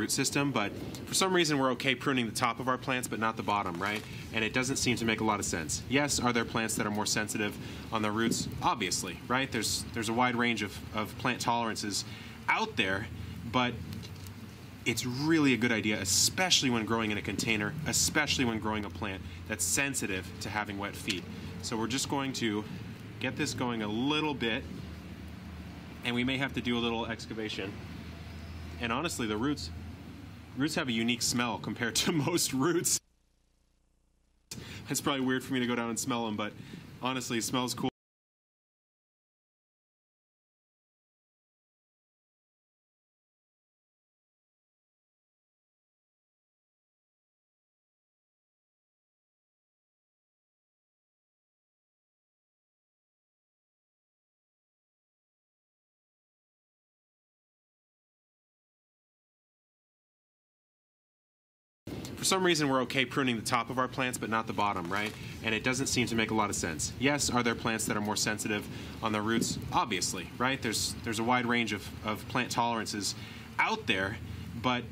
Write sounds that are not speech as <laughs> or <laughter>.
root system, but for some reason we're okay pruning the top of our plants but not the bottom, right? And it doesn't seem to make a lot of sense. Yes, are there plants that are more sensitive on the roots? Obviously, right? There's there's a wide range of, of plant tolerances out there, but it's really a good idea, especially when growing in a container, especially when growing a plant that's sensitive to having wet feet. So we're just going to get this going a little bit, and we may have to do a little excavation. And honestly, the roots roots have a unique smell compared to <laughs> most roots. It's probably weird for me to go down and smell them, but honestly, it smells cool. For some reason we're okay pruning the top of our plants but not the bottom, right? And it doesn't seem to make a lot of sense. Yes, are there plants that are more sensitive on the roots? Obviously, right? There's there's a wide range of, of plant tolerances out there, but